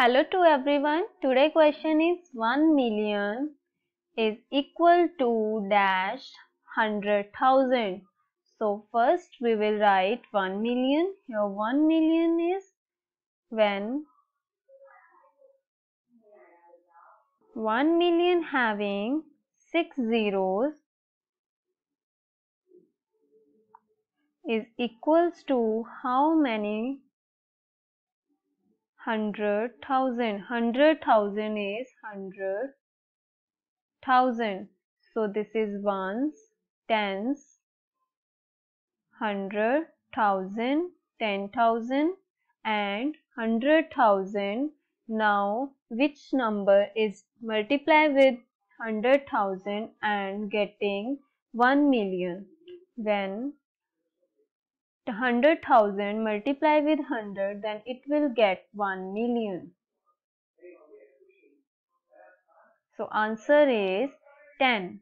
Hello to everyone. Today question is 1 million is equal to dash 100,000. So first we will write 1 million. Here 1 million is when 1 million having 6 zeros is equals to how many hundred thousand. Hundred thousand is hundred thousand. So this is ones tens hundred thousand ten thousand and hundred thousand. Now which number is multiply with hundred thousand and getting one million? When 100,000 multiply with 100 then it will get 1 million. So answer is 10.